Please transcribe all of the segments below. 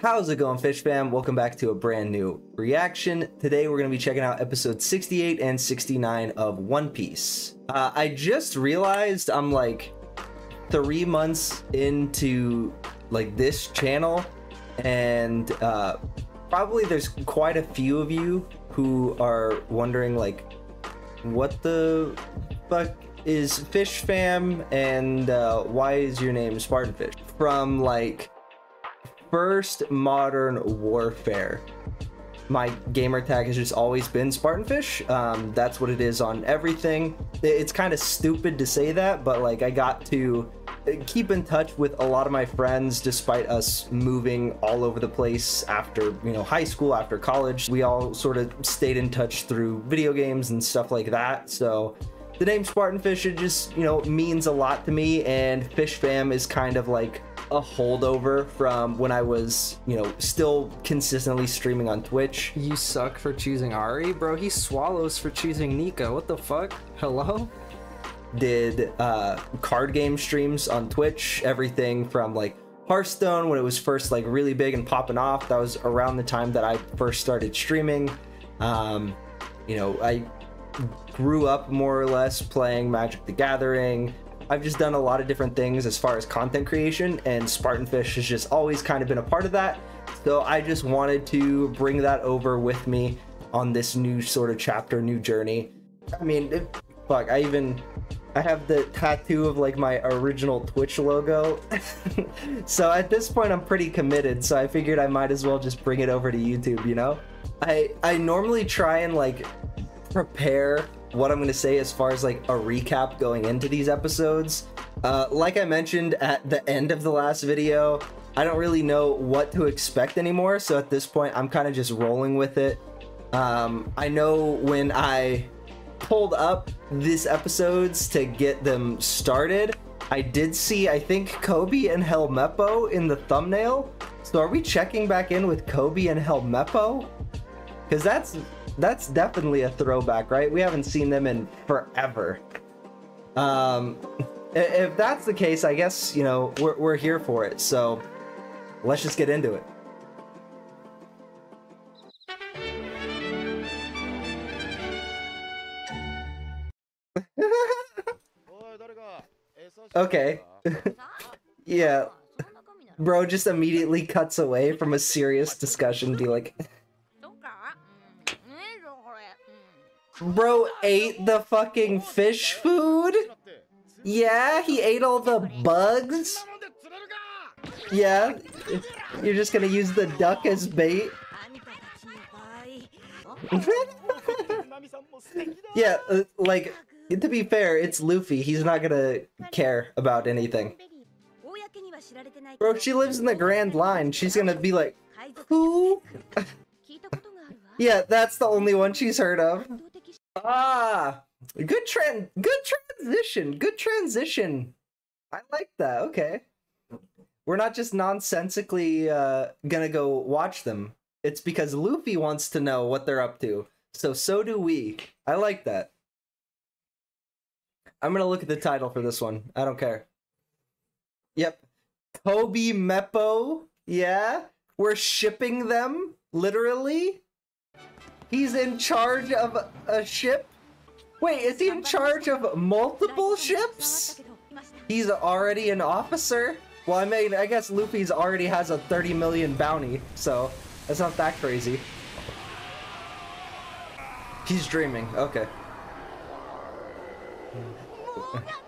How's it going, Fish Fam? Welcome back to a brand new reaction. Today we're going to be checking out episode 68 and 69 of One Piece. Uh, I just realized I'm like three months into like this channel, and uh, probably there's quite a few of you who are wondering like, what the fuck is Fish Fam, and uh, why is your name Spartan Fish? From like first modern warfare. My gamer tag has just always been spartanfish um, that's what it is on everything. It's kind of stupid to say that but like i got to keep in touch with a lot of my friends despite us moving all over the place after you know high school after college. We all sort of stayed in touch through video games and stuff like that. So the name spartanfish it just you know means a lot to me and fish fam is kind of like a holdover from when I was, you know, still consistently streaming on Twitch. You suck for choosing Ari, bro. He swallows for choosing Nika. What the fuck? Hello? Did uh, card game streams on Twitch, everything from like Hearthstone when it was first like really big and popping off. That was around the time that I first started streaming. Um, you know, I grew up more or less playing Magic the Gathering, I've just done a lot of different things as far as content creation, and Spartanfish has just always kind of been a part of that. So I just wanted to bring that over with me on this new sort of chapter, new journey. I mean, it, fuck, I even I have the tattoo of like my original Twitch logo. so at this point I'm pretty committed, so I figured I might as well just bring it over to YouTube, you know? I I normally try and like prepare what I'm going to say as far as like a recap going into these episodes. Uh, like I mentioned at the end of the last video, I don't really know what to expect anymore. So at this point, I'm kind of just rolling with it. Um, I know when I pulled up these episodes to get them started, I did see, I think, Koby and Helmeppo in the thumbnail. So are we checking back in with Koby and Helmeppo? Because that's that's definitely a throwback, right? We haven't seen them in forever. Um, if that's the case, I guess, you know, we're, we're here for it. So let's just get into it. okay. yeah. Bro just immediately cuts away from a serious discussion, be like, Bro ate the fucking fish food? Yeah, he ate all the bugs? Yeah, you're just gonna use the duck as bait? yeah, uh, like, to be fair, it's Luffy. He's not gonna care about anything. Bro, she lives in the Grand Line. She's gonna be like, who? yeah, that's the only one she's heard of. Ah, good trend. Good transition. Good transition. I like that. Okay. We're not just nonsensically uh, gonna go watch them. It's because Luffy wants to know what they're up to. So so do we. I like that. I'm gonna look at the title for this one. I don't care. Yep. Koby Meppo. Yeah. We're shipping them. Literally. He's in charge of a ship? Wait, is he in charge of multiple ships? He's already an officer? Well, I mean, I guess Luffy's already has a 30 million bounty, so that's not that crazy. He's dreaming, okay.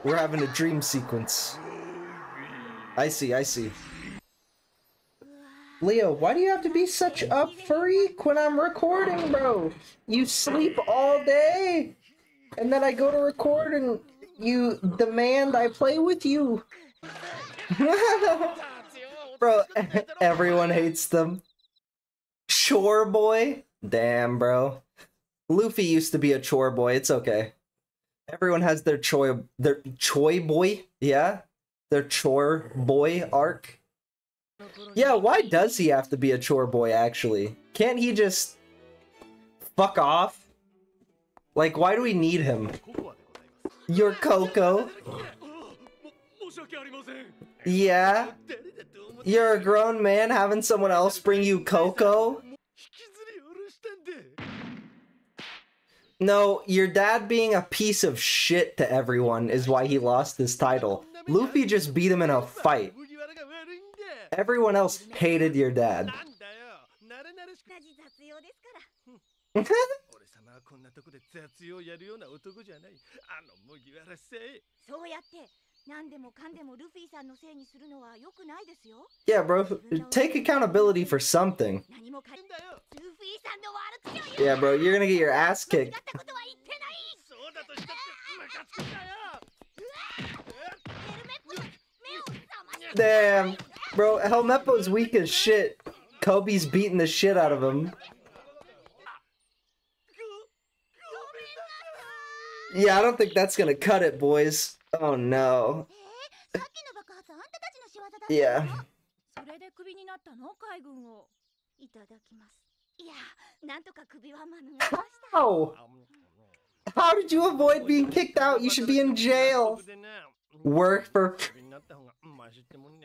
We're having a dream sequence. I see, I see. Leo, why do you have to be such a freak when I'm recording, bro? You sleep all day, and then I go to record and you demand I play with you. bro, everyone hates them. Chore boy? Damn, bro. Luffy used to be a chore boy. It's okay. Everyone has their choi their choi boy, yeah? Their chore boy arc. Yeah, why does he have to be a chore boy, actually? Can't he just... fuck off? Like, why do we need him? You're Coco. Yeah? You're a grown man having someone else bring you cocoa? No, your dad being a piece of shit to everyone is why he lost his title. Luffy just beat him in a fight. Everyone else hated your dad. yeah, bro. Take accountability for something. Yeah, bro. You're gonna get your ass kicked. Damn. Bro, Helmeppo's weak as shit. Koby's beating the shit out of him. Yeah, I don't think that's gonna cut it, boys. Oh no. yeah. Oh. How did you avoid being kicked out? You should be in jail work for.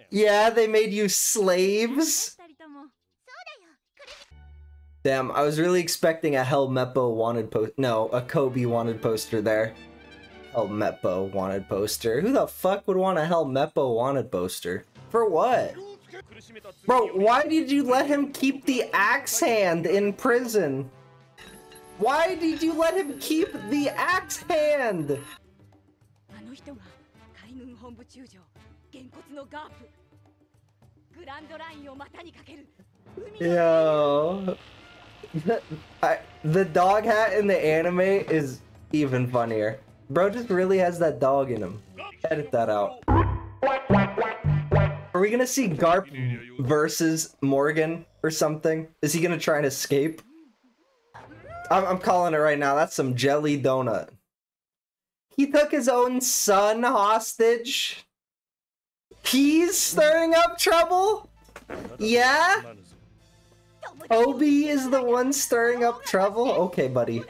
Yeah, they made you slaves? Damn, I was really expecting a Helmeppo wanted post. No, a Koby wanted poster there. Helmeppo wanted poster. Who the fuck would want a Helmeppo wanted poster? For what? Bro, why did you let him keep the axe hand in prison? Why did you let him keep the axe hand? あの人が海軍本部中将げんこつのガープグランドラインを股にかける海の Yo. I, the dog hat in the anime is even funnier. Bro just really has that dog in him. Edit that out. Are we gonna see Garp versus Morgan or something? Is he gonna try and escape? I'm, I'm calling it right now. That's some jelly donut. He took his own son hostage. He's stirring up trouble? Yeah? Obi is the one stirring up trouble? Okay, buddy.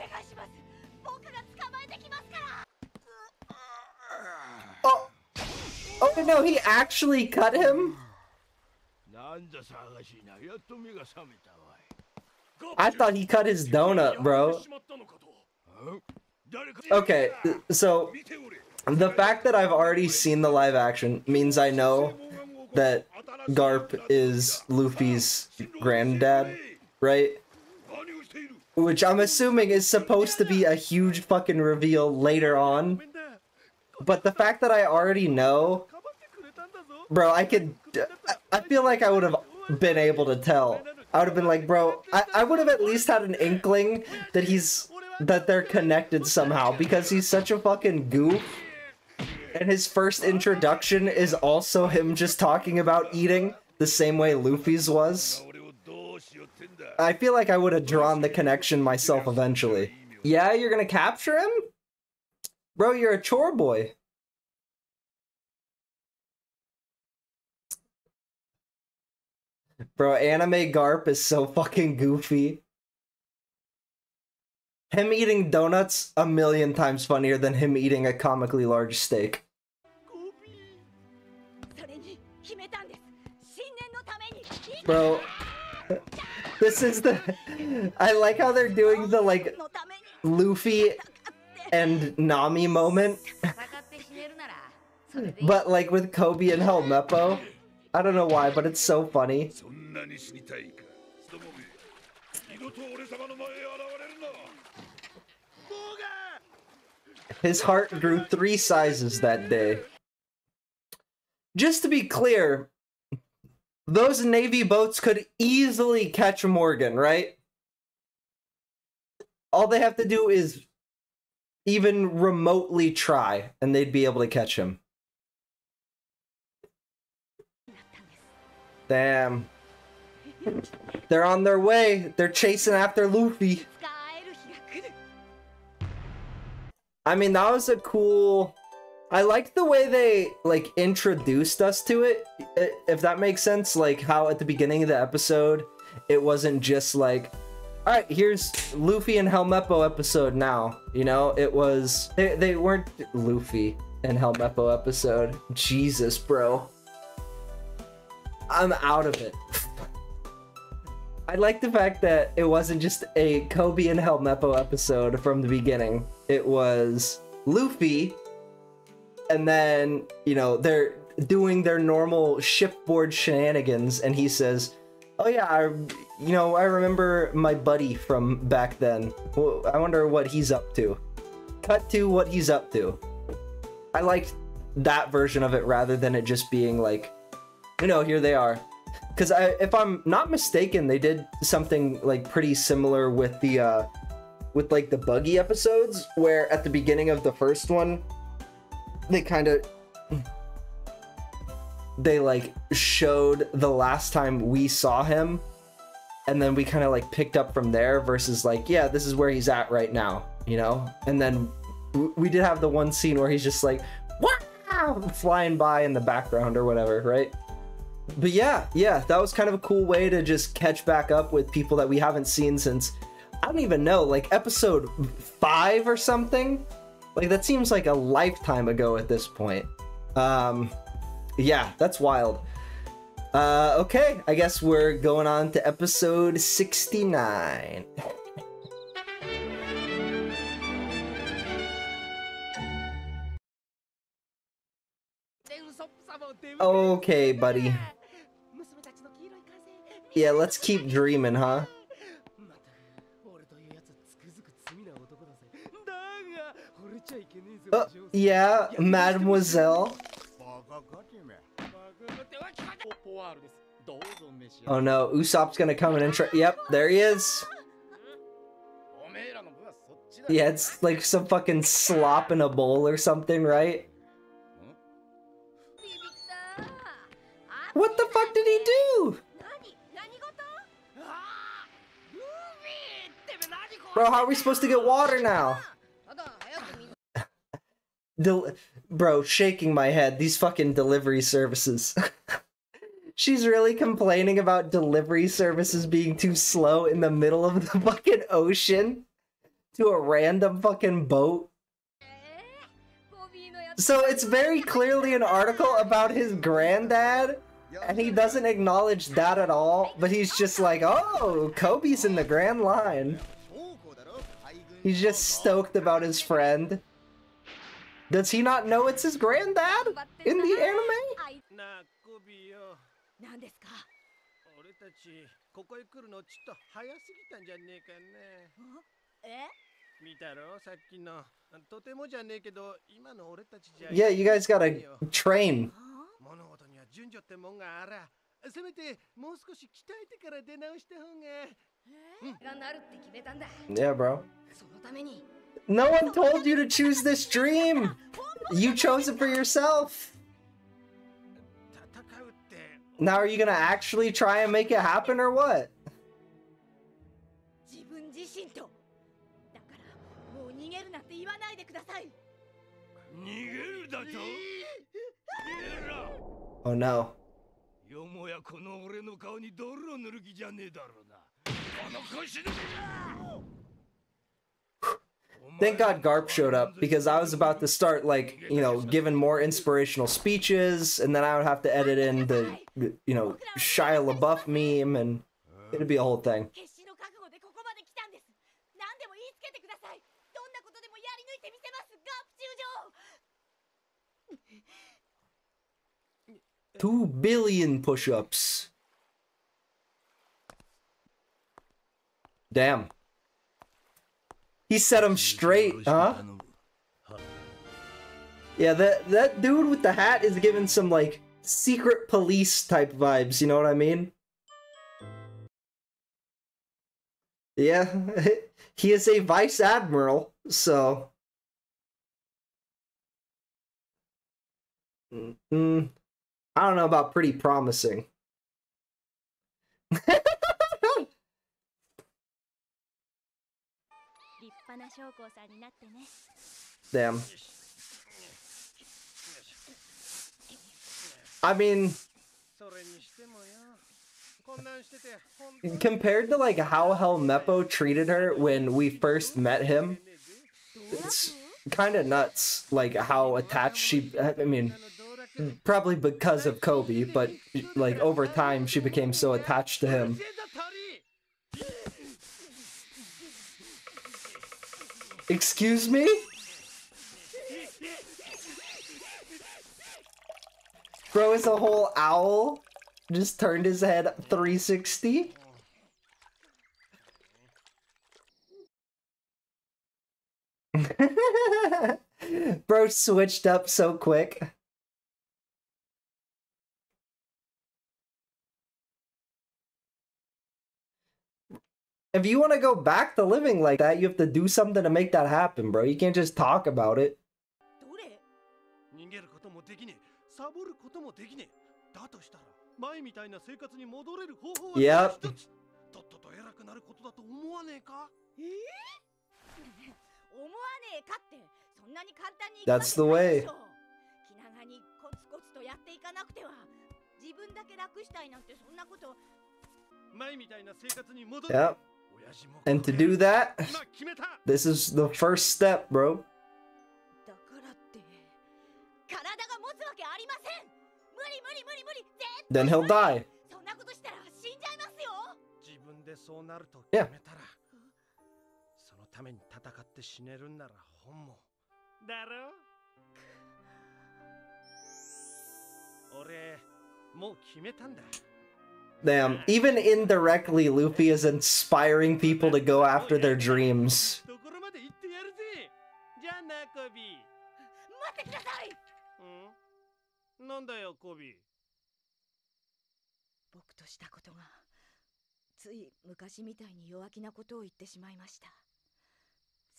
Oh, oh no, he actually cut him? I thought he cut his donut, bro. Okay, so the fact that I've already seen the live action means I know that Garp is Luffy's granddad, right? Which I'm assuming is supposed to be a huge fucking reveal later on. But the fact that I already know... Bro, I could... I feel like I would have been able to tell. I would have been like, bro, I, I would have at least had an inkling that he's that they're connected somehow because he's such a fucking goof. And his first introduction is also him just talking about eating the same way Luffy's was. I feel like I would have drawn the connection myself eventually. Yeah, you're gonna capture him? Bro, you're a chore boy. Bro, anime Garp is so fucking goofy. Him eating donuts a million times funnier than him eating a comically large steak. Bro, this is the... I like how they're doing the, like, Luffy and Nami moment. but, like, with Koby and Helmeppo. I don't know why, but it's so funny. His heart grew three sizes that day. Just to be clear, those Navy boats could easily catch Morgan, right? All they have to do is even remotely try, and they'd be able to catch him. Damn. They're on their way. They're chasing after Luffy. I mean, that was a cool. I like the way they like introduced us to it. If that makes sense, like how at the beginning of the episode, it wasn't just like, all right, here's Luffy and Helmeppo episode now. You know, it was they they weren't Luffy and Helmeppo episode. Jesus, bro. I'm out of it. I like the fact that it wasn't just a Koby and Helmeppo episode from the beginning. It was Luffy, and then, you know, they're doing their normal shipboard shenanigans, and he says, Oh, yeah, I, you know, I remember my buddy from back then. I wonder what he's up to. Cut to what he's up to. I liked that version of it rather than it just being like, you know, here they are. Because if I'm not mistaken, they did something like pretty similar with the, uh, with like the buggy episodes, where at the beginning of the first one, they kind of, they like showed the last time we saw him, and then we kind of like picked up from there. Versus like, yeah, this is where he's at right now, you know. And then we did have the one scene where he's just like, wow, flying by in the background or whatever, right? but yeah, yeah, that was kind of a cool way to just catch back up with people that we haven't seen since I don't even know, like episode five or something. Like that seems like a lifetime ago at this point. Um, yeah, that's wild. Uh, okay, I guess we're going on to episode 69. Okay, buddy. Yeah, let's keep dreaming, huh? Uh, yeah, mademoiselle. Oh no, Usopp's gonna come in and try. Yep, there he is. Yeah, it's like some fucking slop in a bowl or something, right? What the fuck did he do? Bro, how are we supposed to get water now? Del- bro, shaking my head. These fucking delivery services. She's really complaining about delivery services being too slow in the middle of the fucking ocean to a random fucking boat. So it's very clearly an article about his granddad, and he doesn't acknowledge that at all, but he's just like, oh, Koby's in the Grand Line. He's just stoked about his friend. Does he not know it's his granddad in the anime? なあコビーよ何ですか俺たちここへ来るのちょっと早すぎたんじゃねえかねえ見たろさっきのとてもじゃねえけど今の俺たちじゃ Yeah, you guys gotta train. 物事には順序ってもんがあらせめてもう少し鍛えてから出直した方ががなるって決めたんだ Yeah, bro. そのために No one told you to choose this dream! You chose it for yourself! Now are you gonna actually try and make it happen or what? Oh no. Oh, thank God Garp showed up because I was about to start like you know giving more inspirational speeches, and then I would have to edit in the you know Shia LaBeouf meme, and it'd be a whole thing. Two billion push-ups. Damn. He set him straight, huh? Yeah, that that dude with the hat is giving some like secret police type vibes, you know what I mean? Yeah, he is a vice admiral, so Mm, I don't know about pretty promising. 花将校さんになってね。Damn. I mean, compared to like how Helmeppo treated her when we first met him, it's kind of nuts. Like how attached she. I mean, probably because of Koby, but like over time she became so attached to him. Excuse me? Bro is a whole owl. Just turned his head 360. Bro switched up so quick. If you want to go back to living like that, you have to do something to make that happen, bro. You can't just talk about it. どれ逃げることもできねえサボることもできねえだとしたら前みたいな生活に戻れる方法は Yep. ただ一つとっとと偉くなることだと思わねえか思わねえかってそんなに簡単にいく That's the わけない way. でしょ気長にコツコツとやっていかなくては自分だけ楽したいなんてそんなこと前みたいな生活に戻る Yep. And to do that, this is the first step, bro. Then he'll die. Yeah. Damn, even indirectly, Luffy is inspiring people to go after their dreams.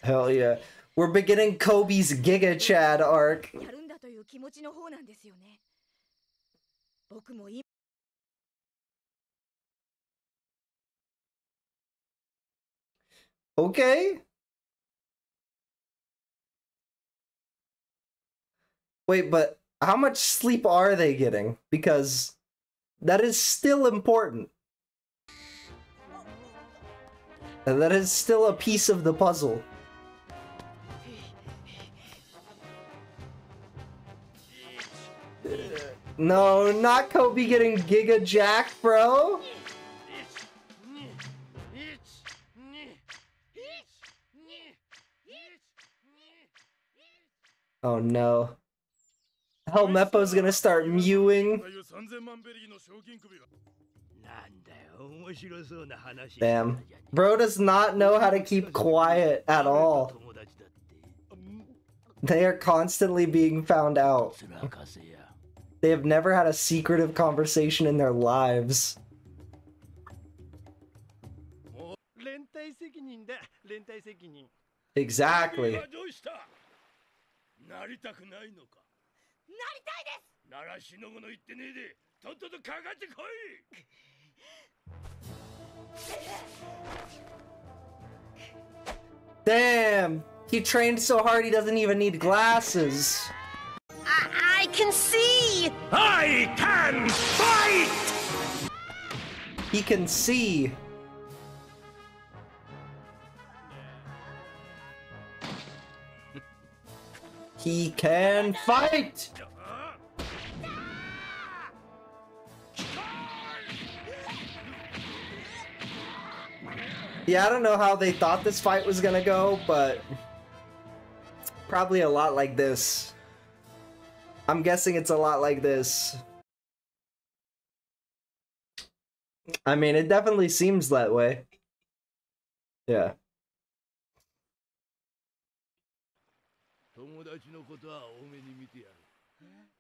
Hell yeah. We're beginning Koby's Giga Chad arc. Okay. Wait, but how much sleep are they getting? Because that is still important. And that is still a piece of the puzzle. No, not Koby getting Giga Jack, bro. Oh no. Helmeppo's gonna start mewing. Damn. Bro does not know how to keep quiet at all. They are constantly being found out. They have never had a secretive conversation in their lives. Exactly. どうしたなりたくないのかなりたいですならしのごの言ってねえでとっととかかってこい Damn. He trained so hard he doesn't even need glasses. I, I can see I can fight! He can see. He can fight! Yeah, I don't know how they thought this fight was gonna go, but probably a lot like this. I'm guessing it's a lot like this. I mean, it definitely seems that way. Yeah.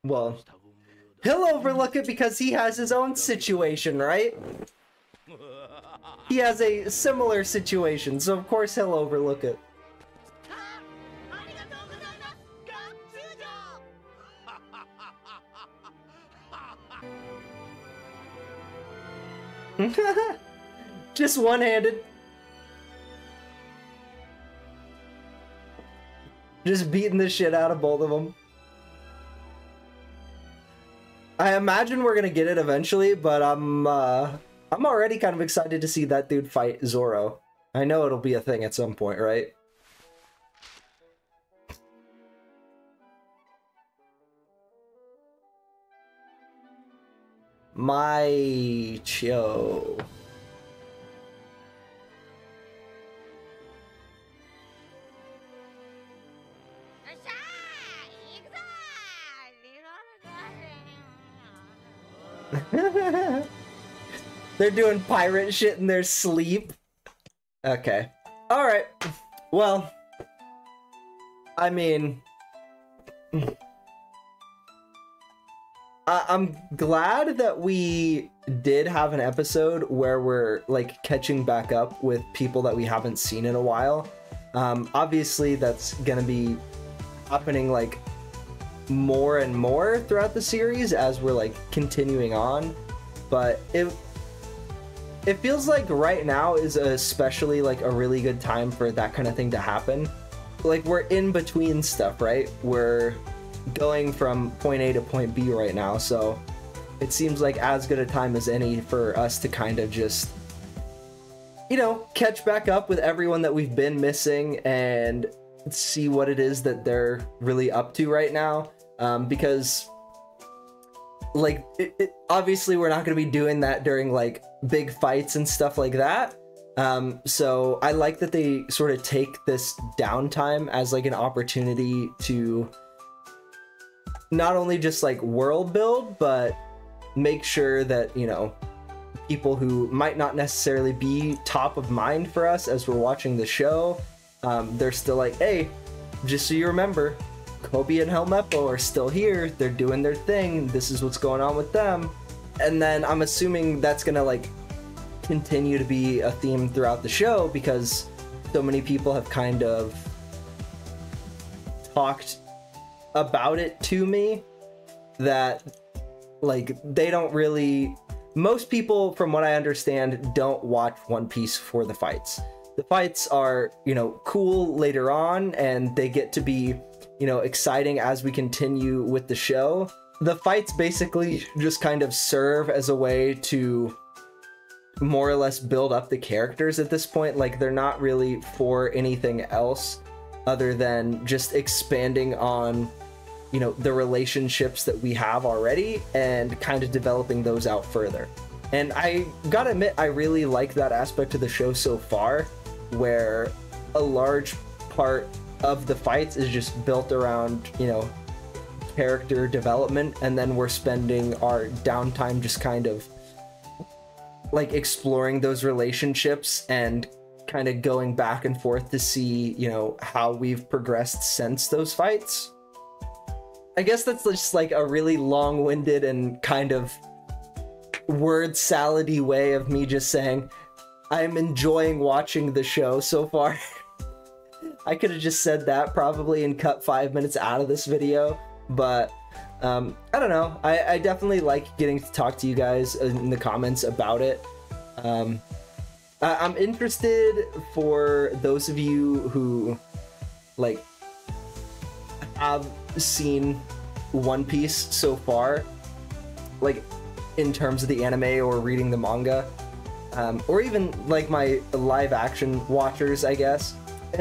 Well, he'll overlook it because he has his own situation, right? He has a similar situation, so of course he'll overlook it. Just one-handed. Just beating the shit out of both of them. I imagine we're gonna get it eventually, but I'm uh, I'm already kind of excited to see that dude fight Zoro. I know it'll be a thing at some point, right? My Cho. They're doing pirate shit in their sleep. Okay. Alright. Well, I mean, I- I'm glad that we did have an episode where we're like catching back up with people that we haven't seen in a while. Um, obviously, that's gonna be happening like more and more throughout the series as we're like continuing on. But it it feels like right now is especially like a really good time for that kind of thing to happen. Like we're in between stuff, right? We're going from point A to point B right now, so it seems like as good a time as any for us to kind of just you know, catch back up with everyone that we've been missing and see what it is that they're really up to right now. Um, because like it, it, obviously we're not going to be doing that during like big fights and stuff like that. Um, so i like that they sort of take this downtime as like an opportunity to not only just like world build but make sure that you know people who might not necessarily be top of mind for us as we're watching the show um, they're still like hey just so you remember Koby and Helmeppo are still here. They're doing their thing. This is what's going on with them. And then I'm assuming that's gonna like continue to be a theme throughout the show because so many people have kind of talked about it to me that like they don't really most people from what I understand don't watch One Piece for the fights. The fights are, you know, cool later on and they get to be you know, exciting as we continue with the show. The fights basically just kind of serve as a way to more or less build up the characters at this point. Like, they're not really for anything else other than just expanding on, you know, the relationships that we have already and kind of developing those out further. And I gotta admit, I really like that aspect of the show so far, where a large part of the fights is just built around, you know, character development, and then we're spending our downtime just kind of like exploring those relationships and kind of going back and forth to see, you know, how we've progressed since those fights. I guess that's just like a really long winded and kind of word salady way of me just saying, I'm enjoying watching the show so far. I could have just said that probably and cut five minutes out of this video, but um, I don't know. I, I, definitely like getting to talk to you guys in the comments about it. Um, I, I'm interested for those of you who like have seen One Piece so far, like in terms of the anime or reading the manga, um, or even like my live action watchers, I guess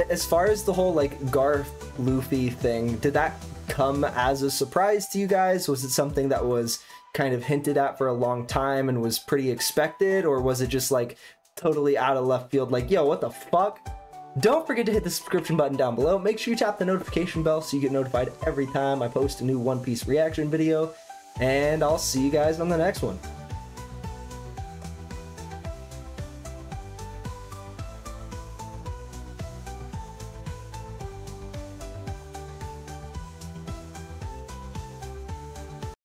as far as the whole like Garp Luffy thing, did that come as a surprise to you guys? Was it something that was kind of hinted at for a long time and was pretty expected, or was it just like totally out of left field? Like, yo, what the fuck? Don't forget to hit the subscription button down below. Make sure you tap the notification bell so you get notified every time I post a new One Piece reaction video. And I'll see you guys on the next one.